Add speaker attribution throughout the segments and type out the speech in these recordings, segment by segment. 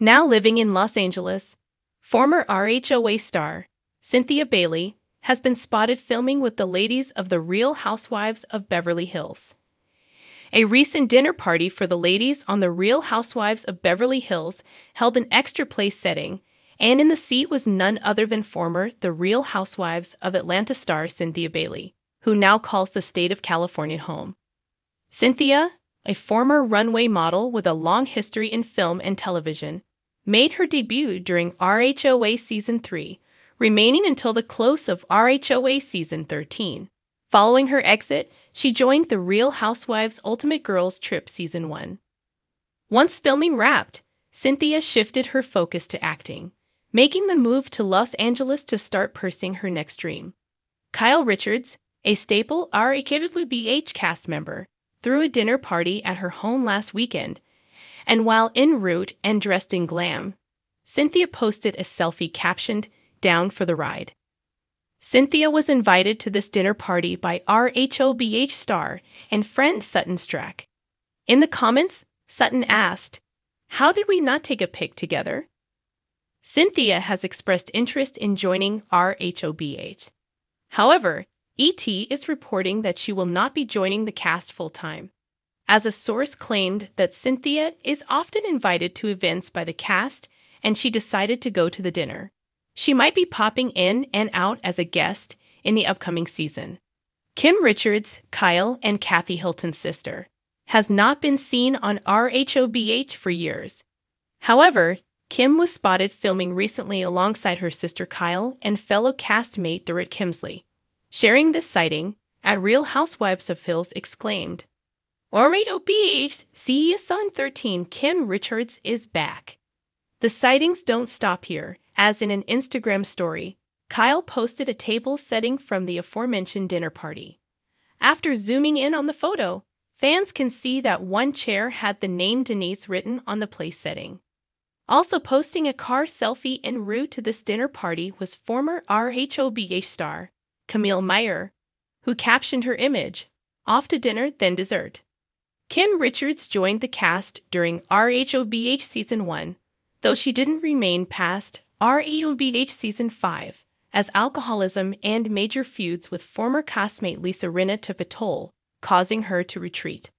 Speaker 1: Now living in Los Angeles, former RHOA star Cynthia Bailey has been spotted filming with the ladies of the Real Housewives of Beverly Hills. A recent dinner party for the ladies on the Real Housewives of Beverly Hills held an extra place setting, and in the seat was none other than former The Real Housewives of Atlanta star Cynthia Bailey, who now calls the state of California home. Cynthia, a former runway model with a long history in film and television, made her debut during RHOA Season 3, remaining until the close of RHOA Season 13. Following her exit, she joined the Real Housewives Ultimate Girls Trip Season 1. Once filming wrapped, Cynthia shifted her focus to acting, making the move to Los Angeles to start pursuing her next dream. Kyle Richards, a staple RHOBH cast member, threw a dinner party at her home last weekend and while en route and dressed in glam, Cynthia posted a selfie captioned, Down for the Ride. Cynthia was invited to this dinner party by RHOBH star and friend Sutton Stracke. In the comments, Sutton asked, How did we not take a pic together? Cynthia has expressed interest in joining RHOBH. However, ET is reporting that she will not be joining the cast full time as a source claimed that Cynthia is often invited to events by the cast and she decided to go to the dinner. She might be popping in and out as a guest in the upcoming season. Kim Richards, Kyle, and Kathy Hilton's sister, has not been seen on RHOBH for years. However, Kim was spotted filming recently alongside her sister Kyle and fellow castmate Dorit Kemsley. Sharing this sighting, at Real Housewives of Hills exclaimed, Orlando Beach, see Sun 13, Kim Richards is back. The sightings don't stop here, as in an Instagram story, Kyle posted a table setting from the aforementioned dinner party. After zooming in on the photo, fans can see that one chair had the name Denise written on the place setting. Also posting a car selfie en route to this dinner party was former RHOBH star, Camille Meyer, who captioned her image, off to dinner, then dessert. Kim Richards joined the cast during RHOBH Season 1, though she didn't remain past RHOBH Season 5, as alcoholism and major feuds with former castmate Lisa Rinna took a toll, causing her to retreat.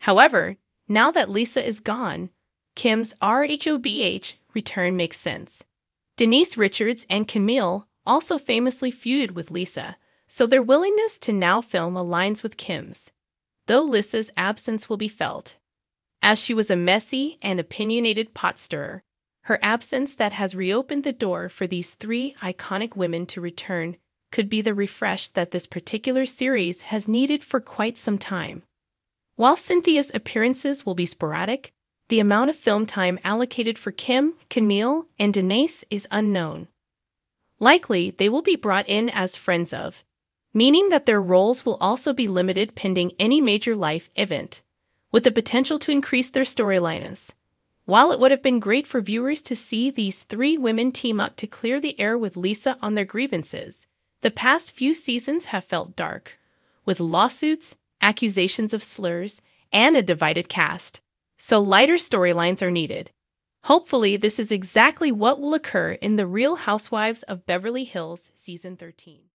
Speaker 1: However, now that Lisa is gone, Kim's RHOBH return makes sense. Denise Richards and Camille also famously feuded with Lisa, so their willingness to now film aligns with Kim's though Lisa's absence will be felt. As she was a messy and opinionated pot stirrer, her absence that has reopened the door for these three iconic women to return could be the refresh that this particular series has needed for quite some time. While Cynthia's appearances will be sporadic, the amount of film time allocated for Kim, Camille, and Denise is unknown. Likely, they will be brought in as friends of, meaning that their roles will also be limited pending any major life event, with the potential to increase their storylines. While it would have been great for viewers to see these three women team up to clear the air with Lisa on their grievances, the past few seasons have felt dark, with lawsuits, accusations of slurs, and a divided cast. So lighter storylines are needed. Hopefully, this is exactly what will occur in The Real Housewives of Beverly Hills Season 13.